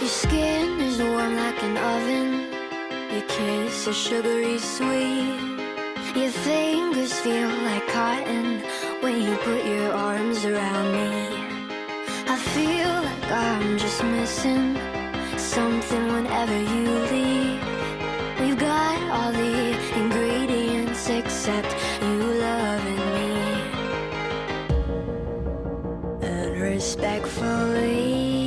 Your skin is warm like an oven. Your kiss is sugary sweet. Your fingers feel like cotton when you put your arms around me. I feel like I'm just missing something whenever you leave. We've got all the ingredients except you loving me. And respectfully.